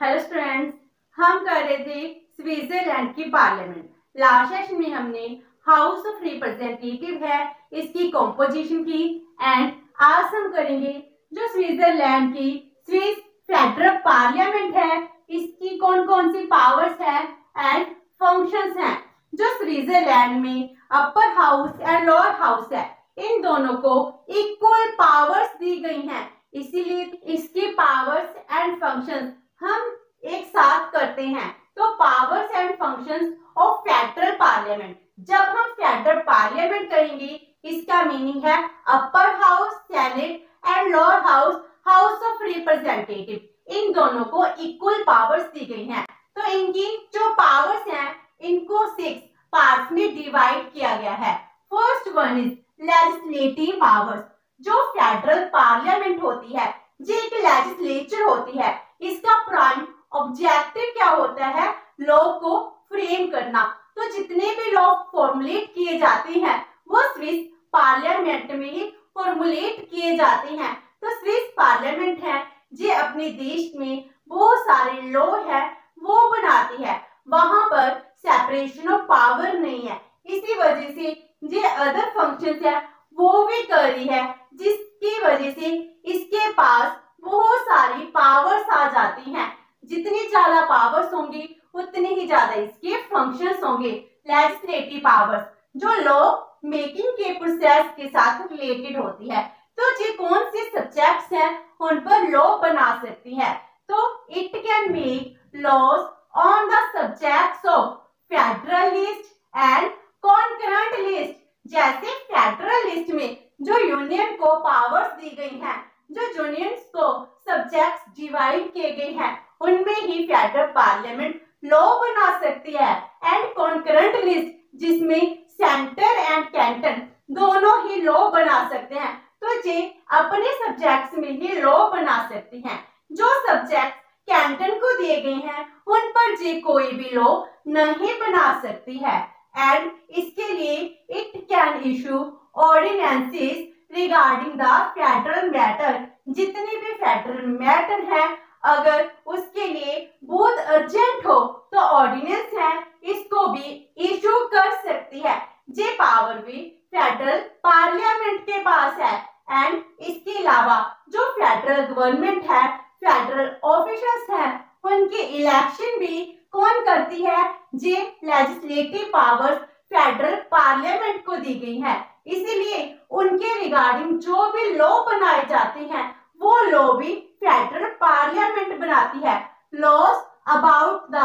Hello students, हम कर रहे थे स्विट्जरलैंड की पार्लियामेंट। लास्ट सेशन में हमने हाउस ऑफ़ रिप्रेजेंटेटिव है, इसकी कॉम्पोजिशन की एंड आज हम करेंगे जो स्विट्जरलैंड की स्विस फेडरल पार्लियामेंट है, इसकी कौन कौन सी पावर्स है एंड फ़ंक्शंस हैं, जो स्विट्जरलैंड में upper house and lower house है। इन दोनों को इक्वल पावर्स दी गई हैं, इसीलिए इसके पावर्स एंड फ़ंक्शंस हम एक साथ करते हैं। तो powers and functions of federal parliament जब हम फेडरल पार्लियामेंट करेंगे, इसका मीनिंग है upper house senate and lower house house of representative इन दोनों को इक्वल पावर्स दी गई हैं। तो इनकी जो पावर्स हैं, इनको सिक्स पार्ट्स में डिवाइड किया गया है। First one is legislative powers जो फेडरल पार्लियामेंट होती है जो एक लेजिस्लेचर होती है इसका प्राइम ऑब्जेक्टिव क्या होता है? लॉ को फ्रेम करना। तो जितने भी लॉ फॉर्मुलेट किए जाते हैं, वो स्विस पार्लियामेंट में ही फॉर्मुलेट किए जाते हैं। तो स्विस पार्लियामेंट है जो अपने देश में बहुत सारे लॉ है, वो बनाती है। वहाँ पर सेपरेशन ऑफ़ पावर नहीं है। इसी वजह से जो अदर फ़ंक्शन है, वो भी कर रही है, जिसकी वजह से इसके पास बहुत सारी पावर्स आ जाती हैं। जितनी ज़्यादा पावर्स होंगी, उतनी ही ज़्यादा इसके फ़ंक्शंस होंगे। लेजिस्लेटिव पावर्स जो लॉ मेकिंग के प्रोसेस के साथ रिलेटेड होती है। तो ये कौन से सब्जेक्ट्स हैं, उन पर लॉ बना सकती है। तो it can make laws on the subjects of federal list and concurrent list जैसे फेडरल लिस्ट में जो यूनियन को पावर्स दी गई हैं। जो यूनियंस को सब्जेक्ट्स डिवाइड किए गए हैं, उनमें ही फेडरल पार्लियामेंट लॉ बना सकती है एंड कॉन्करेंट लिस्ट जिसमें सेंटर एंड कैंटन दोनों ही लॉ बना सकते हैं। तो ये अपने सब्जेक्ट्स में ही लॉ बना सकती हैं। जो सब्जेक्ट कैंटन को दिए गए हैं, उन पर जे कोई भी लॉ नहीं बना सकती है। एंड इसके लिए it can issue ordinances regarding the federal matter जितने भी फैटरल मैटर है, अगर उसके लिए बहुत अर्जेंट हो तो ऑर्डिनेंस है, इसको भी इशू कर सकती है। ये पावर भी फेडरल पार्लियामेंट के पास है एंड इसके अलावा जो फेडरल गवर्नमेंट है फेडरल ऑफिसर्स हैं उनके इलेक्शन भी कौन करती है जे लेजिस्लेटिव पावर्स फेडरल पार्लियामेंट को दी गई है इसीलिए उनके रिगार्डिंग जो भी लॉ बनाए जाते हैं वो लॉ भी फेडरल पार्लियामेंट बनाती है laws about the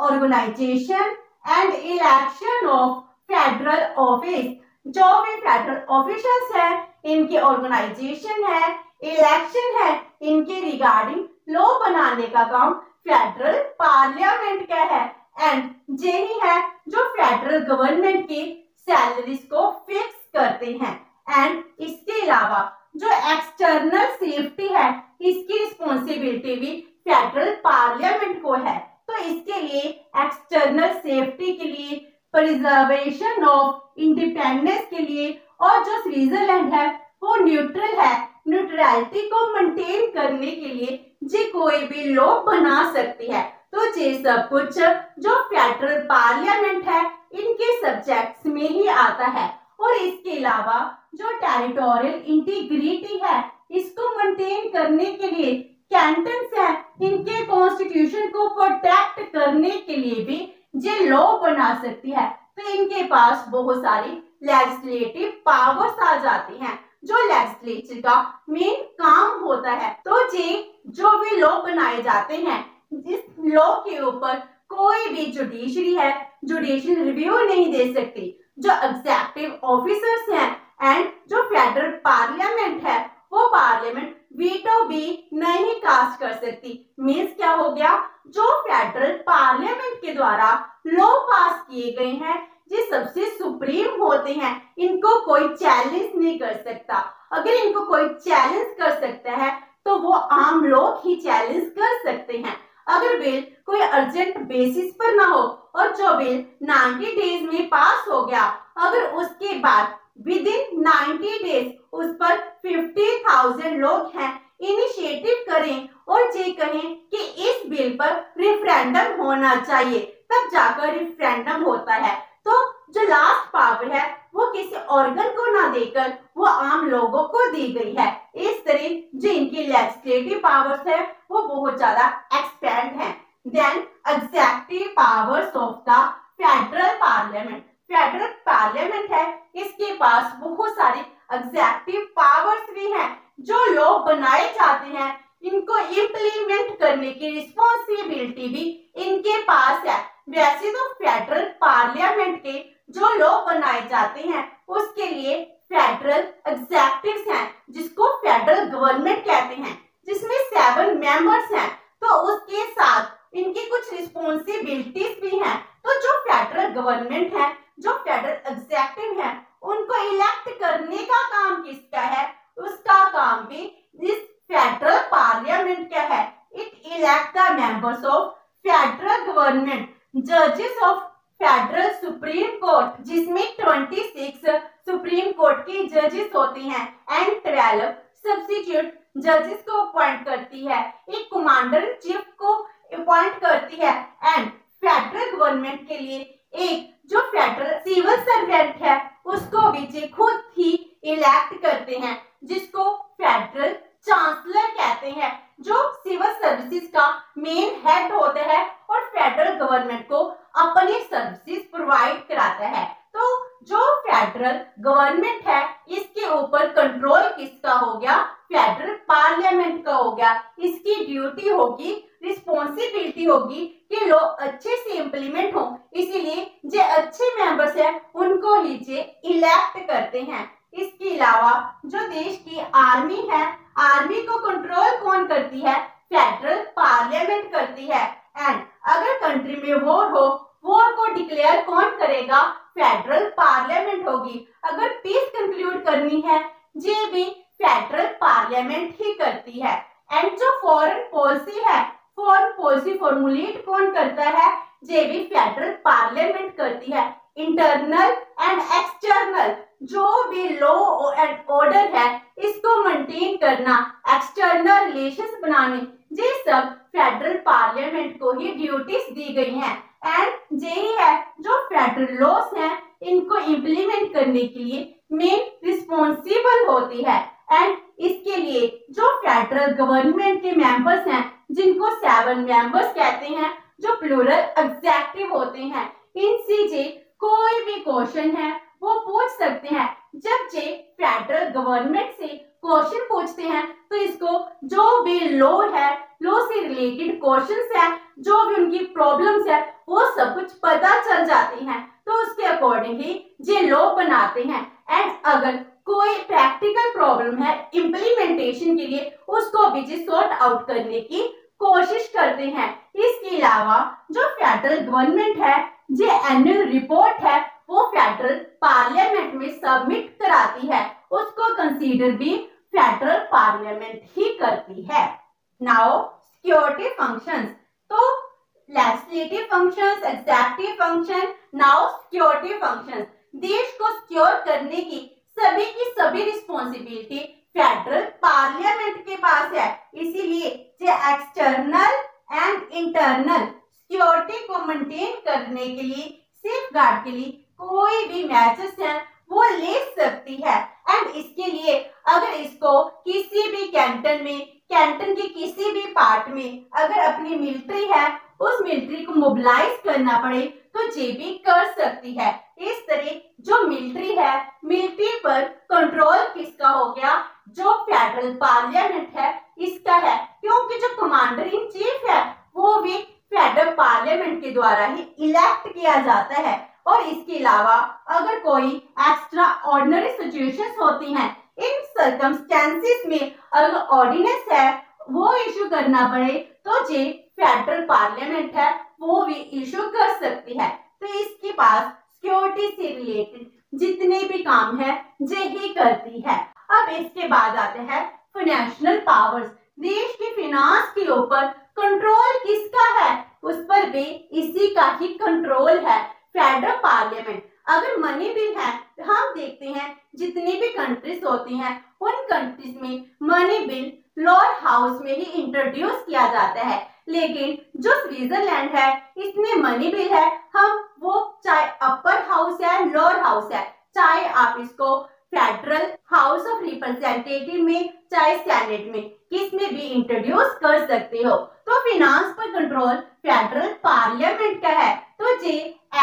organisation and election of federal office जो भी फेडरल ऑफिसर्स है, इनके ऑर्गेनाइजेशन है इलेक्शन है, इनके रिगार्डिंग लॉ बनाने का काम फेडरल पार्लियामेंट का है। एंड यही है जो फेडरल गवर्नमेंट की सैलरीज को फिक्स करते हैं। एंड इसके अलावा जो एक्सटर्नल सेफ्टी है, इसकी रिस्पॉन्सिबिलिटी भी फेडरल पार्लियामेंट को है। तो इसके लिए एक्सटर्नल सेफ्टी के लिए प्रिजर्वेशन ऑफ़ इंडिपेंडेंस के लिए और जो स्विट्जरलैंड है, वो न्यूट्रल है। न्यूट्रलिटी को मेंटेन करने के लिए जी कोई भी लॉ बना सकती है। तो ये सब कुछ जो फेडरल पार्लियामेंट है, इनके सब्जेक्ट्स में ही आता है। और इसके अलावा जो टेरिटोरियल इंटीग्रिटी है, इसको मेंटेन करने के लिए कैंटन है। इनके कॉन्स्टिट्यूशन को प्रोटेक्ट करने के लिए भी ये लॉ बना सकती है तो इनके पास बहुत सारी लेजिस्लेटिव पावर्स आ जाती हैं। जो लेजिस्लेचर का मेन काम होता है तो ये जो भी लॉ बनाए जाते हैं, जिस लॉ के ऊपर कोई भी जुडिशरी है जुडिशियल रिव्यू नहीं दे सकती। जो एग्जेक्टिव ऑफिसर्स हैं एंड जो फेडरल पार्लियामेंट है, वो पार्लियामेंट वीटो भी नहीं कास्ट कर सकती। मीन्स क्या हो गया? जो फेडरल पार्लियामेंट के द्वारा लॉ पास किए गए हैं ये सबसे सुप्रीम होते हैं। इनको कोई चैलेंज नहीं कर सकता। अगर इनको कोई चैलेंज कर सकता है तो वो आम लोग ही चैलेंज कर सकते हैं। अगर बिल कोई अर्जेंट बेसिस पर ना हो और जो बिल 90 डेज़ में पास हो गया अगर उसके बाद विद इन 90 डेज़ उस पर 50,000 लोग हैं इनिशिएटिव करें और ये कहें कि इस बिल पर रिफरेंडम होना चाहिए, तब जाकर रिफरेंडम होता है। तो जो लास्ट पावर है, वो किसी ऑर्गन को ना देकर, वो आम लोगों को दी गई है। इस तरह जो इनकी लेजिस्लेटिव पावर्स है, वो बहुत ज़्यादा एक्सपेंड है। Then executive powers of the federal parliament federal parliament है, इसके पास बहुत सारी एग्जेक्टिव पावर्स भी हैं। जो लोग बनाए जाते हैं, इनको इम्प्लीमेंट करने की रिस्पॉन्सिबिलिटी भी इनके पास है। वैसे तो फेडरल पार्लियामेंट के जो लॉ बनाए जाते हैं, उसके लिए फेडरल एग्जेक्टिव हैं, जिसको फेडरल गवर्नमेंट कहते हैं, जिसमें सेवन मेंबर्स हैं। तो उसके साथ इनकी कुछ रिस्पॉन्सिबिलिटीज भी हैं। तो जो फेडरल गवर्नमेंट है, जो फेडरल एग्जेक्टिव है, उनको इलेक्ट करने का काम किसका है? उसका काम भी इस फेडरल पार्लियामेंट का है। It elect the members of federal government जजेस ऑफ़ फेडरल सुप्रीम कोर्ट जिसमें 26 सुप्रीम कोर्ट के जजेस होते हैं एंड 12 सब्सिट्यूट जजेस को अपॉइंट करती है। एक कमांडर चीफ को अपॉइंट करती है एंड फेडरल गवर्नमेंट के लिए एक जो फेडरल सिविल सर्वेंट है, उसको भी खुद ही इलेक्ट करते हैं। जिसको फेडरल चांसलर कहते हैं, जो सिविल सर्विसेज़ का मेन हेड होता है और फेडरल गवर्नमेंट को अपनी सर्विसेज़ प्रोवाइड कराता है। तो जो फेडरल गवर्नमेंट है, इसके ऊपर कंट्रोल किसका हो गया? फेडरल पार्लियामेंट का हो गया। इसकी ड्यूटी होगी रिस्पॉन्सिबिलिटी होगी कि लोग अच्छे से इम्प्लीमेंट हो। इसीलिए जो अच्छे मेंबर्स है, उनको ही इलेक्ट करते हैं। इसके अलावा जो देश की आर्मी है, आर्मी को कंट्रोल कौन करती है? फेडरल पार्लियामेंट करती है। एंड अगर कंट्री में वॉर हो वॉर को डिक्लेयर कौन करेगा? फेडरल पार्लियामेंट होगी। अगर पीस कंक्लूड करनी है, ये भी फेडरल पार्लियामेंट ही करती है। एंड जो फॉरेन पॉलिसी है फॉरेन पॉलिसी फॉर्मुलेट कौन करता है? ये भी फेडरल पार्लियामेंट करती है। इंटरनल एंड एक्सटर्नल जो भी लॉ एंड ऑर्डर है, इसको मेंटेन करना एक्सटर्नल रिलेशंस बनाने, ये सब फेडरल पार्लियामेंट को ही ड्यूटीज़ दी गई हैं। एंड यही है जो फेडरल लॉस हैं, इनको इम्प्लीमेंट करने के लिए मेन रिस्पॉन्सिबल होती है। एंड इसके लिए जो फेडरल गवर्नमेंट के मेंबर्स हैं, जिनको सेवन मेंबर्स कहते हैं, जो प्लूरल एग्जेक्टिव होते हैं, इनसे जे कोई भी क्वेश्चन है, वो पूछ सकते हैं। जब जे फेडरल गवर्नमेंट से क्वेश्चन पूछते हैं तो इसको जो भी लॉ है लॉ से रिलेटेड क्वेश्चन है, जो भी उनकी प्रॉब्लम्स है, वो सब कुछ पता चल जाती हैं। तो उसके अकॉर्डिंगली ये लॉ बनाते हैं। एंड अगर कोई प्रैक्टिकल प्रॉब्लम है इम्प्लीमेंटेशन के लिए, उसको भी जी सॉर्ट आउट करने की कोशिश करते हैं। इसके अलावा जो फेडरल गवर्नमेंट है, जो एनुअल रिपोर्ट है, वो फेडरल पार्लियामेंट में सबमिट कराती है। उसको कंसीडर भी फेडरल पार्लियामेंट ही करती है। नाउ सिक्योरिटी फ़ंक्शंस तो legislative functions executive function now security functions देश को सिक्योर करने की सभी की सभी रिस्पॉन्सिबिलिटी फेडरल पार्लियामेंट के पास है। इसीलिए एक्सटर्नल एंड इंटरनल सिक्योरिटी को मेंटेन करने के लिए सेफ़ गार्ड के लिए कोई भी मैचेस है, वो ले सकती है। एंड इसके लिए अगर इसको किसी भी कैंटन में कैंटन के किसी भी पार्ट में अगर अपनी मिलिट्री है, उस मिलिट्री को मोबिलाइज करना पड़े तो भी कर सकती है। इस तरह जो मिलिट्री है मिलिट्री पर कंट्रोल किसका हो गया? जो फेडरल पार्लियामेंट है, इसका है। क्योंकि जो कमांडर इन चीफ है, वो भी फेडरल पार्लियामेंट के द्वारा ही इलेक्ट किया जाता है। और इसके अलावा अगर कोई एक्स्ट्रा ऑर्डिनरी सिचुएशंस होती हैं, इन सर्कमस्टेंसेस में अगर ऑर्डिनेंस है, वो इशू करना पड़े तो जे फेडरल पार्लियामेंट है, वो भी इशू कर सकती है। तो इसके पास सिक्योरिटी से रिलेटेड जितने भी काम है जे ही करती है। अब इसके बाद आते हैं फाइनेंशियल पावर्स देश की फिनांस के ऊपर कंट्रोल किसका है? उस पर भी इसी का ही कंट्रोल है फेडरल पार्लियामेंट अगर मनी बिल है तो हम देखते हैं जितनी भी कंट्रीज़ होती हैं, उन कंट्रीज़ में मनी बिल लोअर हाउस में ही इंट्रोड्यूस किया जाता है। लेकिन जो स्विट्जरलैंड है, इसमें मनी बिल है हम वो चाहे अपर हाउस है लोअर हाउस है, चाहे आप इसको फेडरल हाउस ऑफ़ रिप्रेजेंटेटिव में, चाहे सेनेट में किसमें भी इंट्रोड्यूस कर सकते हो। तो फिनांस पर कंट्रोल फेडरल पार्लियामेंट का है। तो जे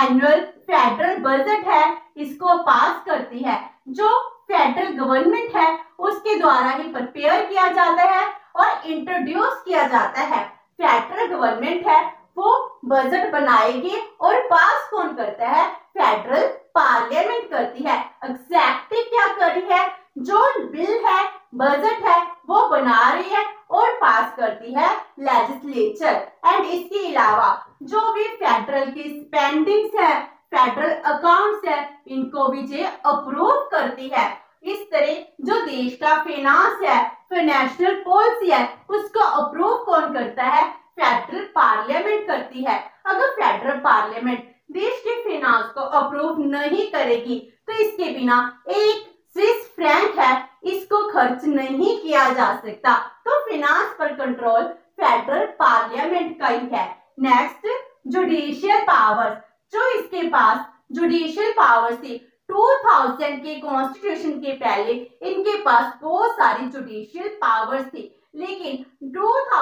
एनुअल फेडरल बजट है, इसको पास करती है। जो फेडरल गवर्नमेंट है, उसके द्वारा ही प्रिपेयर किया जाता है और इंट्रोड्यूस किया जाता है। फेडरल गवर्नमेंट है वो बजट बनाएगी और पास कौन करता है, फेडरल पार्लियामेंट करती है। एग्जैक्टली क्या कर है? जो बिल है, बजट है, वो बना रही है और पास करती है लेजिस्लेचर एंड इसके अलावा जो भी फेडरल की स्पेंडिंग्स है फेडरल अकाउंट्स है, इनको भी जे अप्रूव करती है। इस तरह जो देश का फाइनेंस है फाइनेंशियल पॉलिसी है, उसको अप्रूव कौन करता है? फेडरल पार्लियामेंट करती है। अगर फेडरल पार्लियामेंट देश के फाइनेंस को अप्रूव नहीं करेगी तो इसके बिना एक स्विस फ्रैंक है, इसको खर्च नहीं किया जा सकता। तो फाइनेंस पर कंट्रोल फेडरल पार्लियामेंट का ही है। नेक्स्ट जुडिशियल पावर्स जो इसके पास जुडिशियल पावर थी 2000 के कॉन्स्टिट्यूशन के पहले इनके पास बहुत सारी जुडिशियल पावर्स थी। लेकिन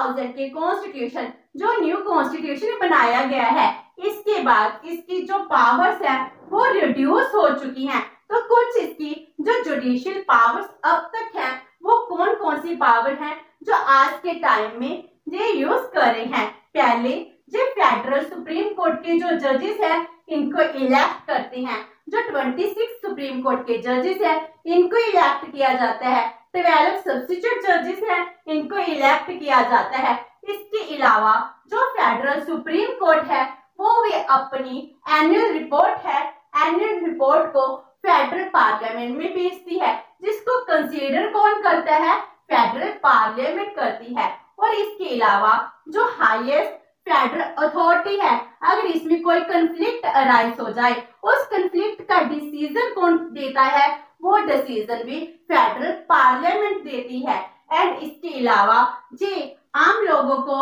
2000 के कॉन्स्टिट्यूशन जो न्यू कॉन्स्टिट्यूशन बनाया गया है, इसके बाद इसकी जो पावर्स है, वो रिड्यूस हो चुकी हैं। तो कुछ इसकी जो जुडिशियल पावर्स अब तक है, वो कौन कौन सी पावर है, जो आज के टाइम में ये यूज़ कर रहे हैं? पहले जो फेडरल सुप्रीम कोर्ट के जो जजेस है, इनको इलेक्ट करते हैं। जो 26 सुप्रीम कोर्ट के जजेस है, इनको इलेक्ट किया जाता है। जजेस है, इनको इलेक्ट किया जाता है। इसके अलावा जो फेडरल सुप्रीम कोर्ट है, वो भी अपनी एनुअल रिपोर्ट है। एनुअल रिपोर्ट को फेडरल पार्लियामेंट में भेजती है, जिसको कंसीडर कौन करता है? फेडरल पार्लियामेंट करती है। और इसके अलावा जो हाईएस्ट फेडरल अथॉरिटी है अगर इसमें कोई कंफ्लिक्ट अराइज हो जाए, उस कंफ्लिक्ट का डिसीज़न कौन देता है? वो डिसीज़न भी फेडरल पार्लियामेंट देती है। एंड इसके अलावा जी आम लोगों को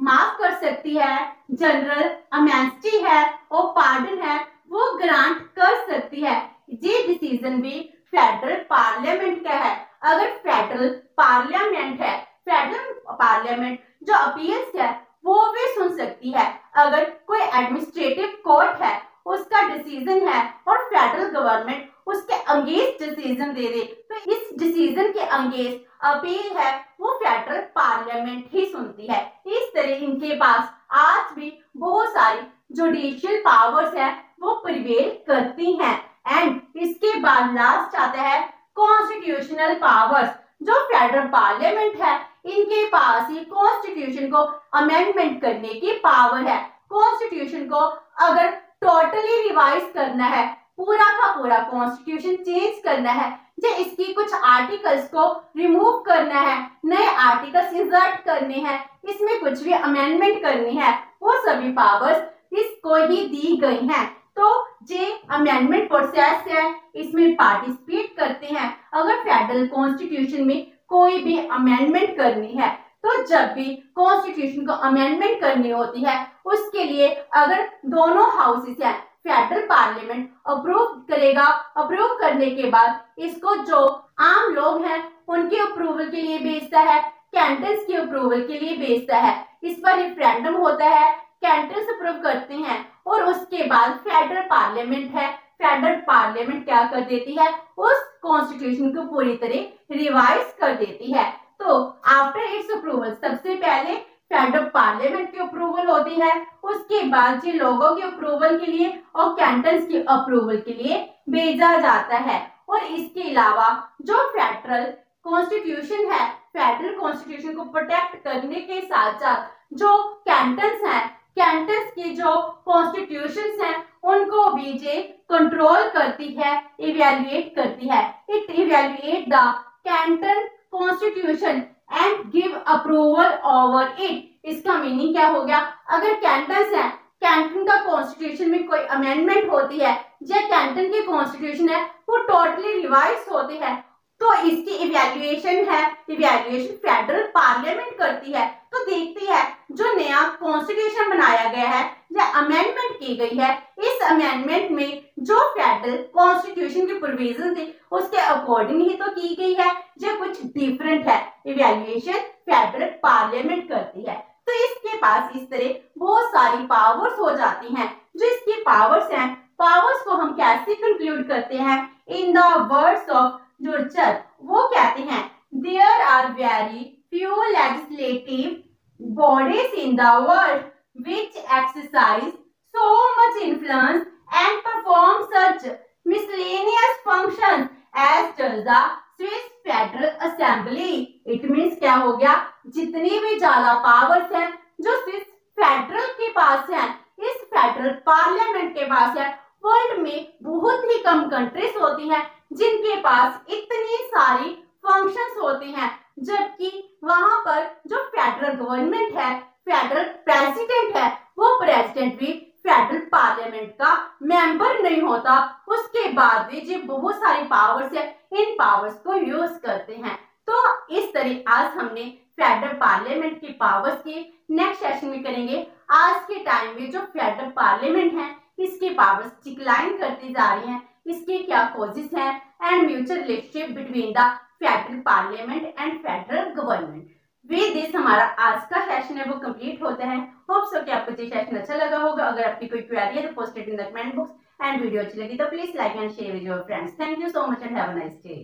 माफ़ कर सकती है जनरल अमेंस्टी है, और पार्डन है, वो ग्रांट कर सकती है। ये डिसीज़न भी फेडरल पार्लियामेंट का है। अगर फेडरल पार्लियामेंट है फेडरल पार्लियामेंट जो अपील्स है वो भी सुन सकती है। अगर कोई एडमिनिस्ट्रेटिव कोर्ट है, उसका डिसीज़न है और फेडरल गवर्नमेंट उसके अंगेज डिसीज़न दे दे तो इस डिसीज़न के अंगेज अपील है, वो फेडरल पार्लियामेंट ही सुनती है। इस तरह इनके पास आज भी बहुत सारी जुडिशियल पावर्स है, वो प्रिवेल करती हैं। एंड इसके बाद लास्ट आता है कॉन्स्टिट्यूशनल पावर्स जो फेडरल पार्लियामेंट है, इनके पास ही कॉन्स्टिट्यूशन को अमेंडमेंट करने की पावर है। कॉन्स्टिट्यूशन को अगर टोटली रिवाइज करना है, पूरा का पूरा कॉन्स्टिट्यूशन चेंज करना है जो इसकी कुछ आर्टिकल्स को रिमूव करना है, नए आर्टिकल्स इंसर्ट करने हैं, इसमें कुछ भी अमेंडमेंट करनी है, वो सभी पावर्स इसको ही दी गई हैं। तो जे अमेंडमेंट प्रोसेस है, इसमें पार्टिसिपेट करते हैं। अगर फेडरल कॉन्स्टिट्यूशन में कोई भी अमेंडमेंट करनी है तो जब भी कॉन्स्टिट्यूशन को अमेंडमेंट करनी होती है, उसके लिए अगर दोनों हाउसेस हैं फेडरल पार्लियामेंट अप्रूव करेगा अप्रूव करने के बाद इसको जो आम लोग हैं, उनके अप्रूवल के लिए भेजता है कैंटन्स के अप्रूवल के लिए भेजता है। इस पर रेफरेंडम होता है कैंटन्स अप्रूव करते हैं। और उसके बाद फेडरल पार्लियामेंट है। फेडरल पार्लियामेंट क्या कर देती है? उस कॉन्स्टिट्यूशन को पूरी तरह रिवाइज कर देती है। तो आफ्टर इट्स अप्रूवल सबसे पहले फेडरल पार्लियामेंट की अप्रूवल होती है। उसके बाद जी लोगों के अप्रूवल के लिए और कैंटन की अप्रूवल के लिए भेजा जाता है। और इसके अलावा जो फेडरल कॉन्स्टिट्यूशन है फेडरल कॉन्स्टिट्यूशन को प्रोटेक्ट करने के साथ साथ जो कैंटन हैं कैंटन्स की जो कॉन्स्टिट्यूशन हैं, उनको भी जे कंट्रोल करती है इवेल्युएट करती है। It evaluate the canton constitution and give approval over it इसका मीनिंग क्या हो गया? अगर कैंटस है कैंटन का कॉन्स्टिट्यूशन में कोई अमेंडमेंट होती है, या कैंटन की कॉन्स्टिट्यूशन है, वो टोटली रिवाइज होती है तो इसकी इवेल्युएशन है इवेल्युएशन फेडरल पार्लियामेंट करती है। तो देखती है, जो नया कॉन्स्टिट्यूशन बनाया गया है, या अमेंडमेंट की गई है, इस अमेंडमेंट में जो फेडरल कॉन्स्टिट्यूशन की प्रोविज़न थी, उसके अकॉर्डिंग ही तो की गई है जो कुछ डिफरेंट है इवेल्युएशन फेडरल पार्लियामेंट करती है। तो इसके पास इस तरह बहुत सारी पावर्स हो जाती हैं, जो इसकी पावर्स हैं पावर्स को हम कैसे कंक्लूड करते हैं? In the words of Zurcher वो कहते हैं there are very few legislative bodies in the world which exercise so much influence and perform such miscellaneous functions as does the Swiss Federal Assembly. It means क्या हो गया जितनी भी ज़्यादा powers हैं, जो स्विस फेडरल के पास है, इस फेडरल पार्लियामेंट के पास है वर्ल्ड में बहुत ही कम कंट्रीज़ होती हैं, जिनके पास इतनी सारी फ़ंक्शंस होती हैं जबकि वहाँ पर जो फेडरल गवर्नमेंट है फेडरल प्रेसिडेंट है, वो प्रेसिडेंट भी फेडरल पार्लियामेंट का मेंबर नहीं होता। उसके बाद भी जो बहुत सारी पावर्स है, इन पावर्स को यूज़ करते हैं। तो इस तरह आज हमने फेडरल पार्लियामेंट की पावर्स की नेक्स्ट सेशन में करेंगे। आज के टाइम में जो फेडरल पार्लियामेंट है, इसकी पावर्स डिक्लाइन करती जा रही हैं। इसके क्या कोजेस हैं? And mutual relationship between the federal parliament and federal government with this हमारा आज का सेशन है, वो कंप्लीट होता है। होप सो कि आपको ये सेशन अच्छा लगा होगा। अगर आपकी कोई क्वेरी है तो posted in the comment box and video अच्छी लगी तो please like and share with your friends thank you so much and have a nice day